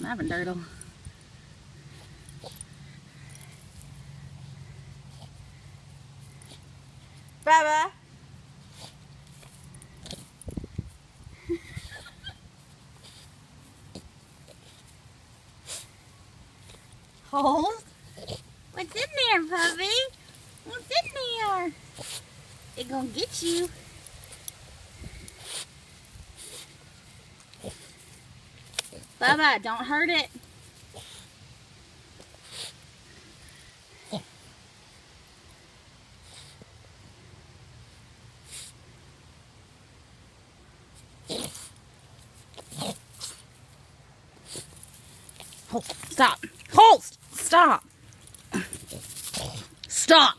Lavenderdle. Baba. Holst? What's in there, puppy? What's in there? They're gonna get you. Bubba, don't hurt it. Stop. Hold, stop. Stop.